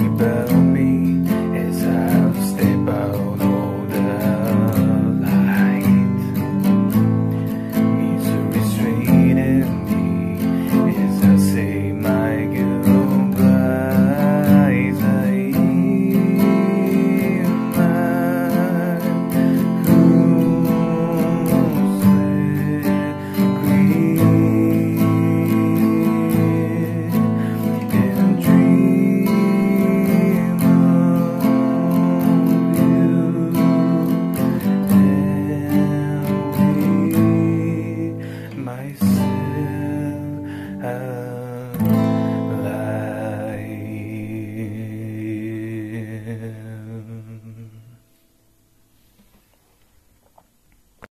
be better. Still.